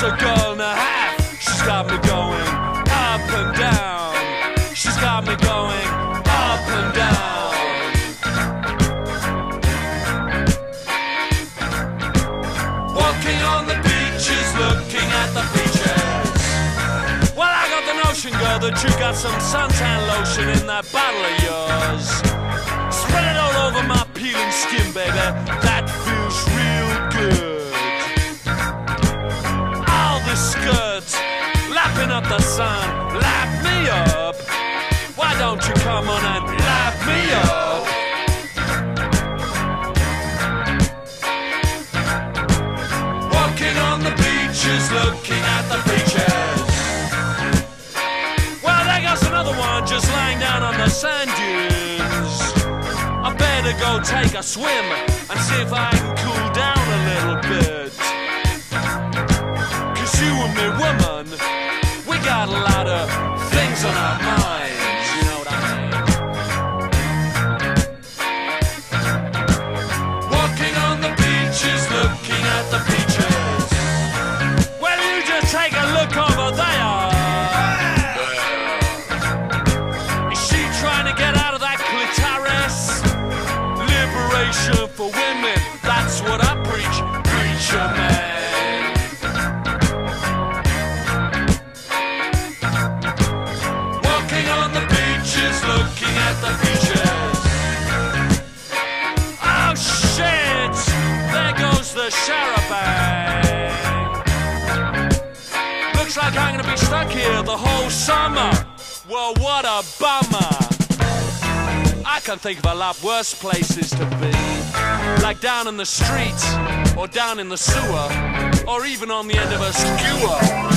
girl's a girl and a half. She's got me going up and down. She's got me going up and down. Walking on the beaches, looking at the beaches. Well, I got the notion, girl, that you got some suntan lotion in that bottle of yours. Spread it all over my peeling skin, baby. That the sun, lap me up. Why don't you come on and light me up? Walking on the beaches, looking at the beaches. Well, there goes another one just lying down on the sand dunes. I better go take a swim and see if I can cool down a little bit. On our minds? Walking on the beaches, looking at the. Well, you just take a look over there. Is she trying to get out of that clitoris? Liberation for women, that's what I stuck here the whole summer. Well, what a bummer. I can think of a lot worse places to be. Like down in the streets, or down in the sewer, or even on the end of a skewer.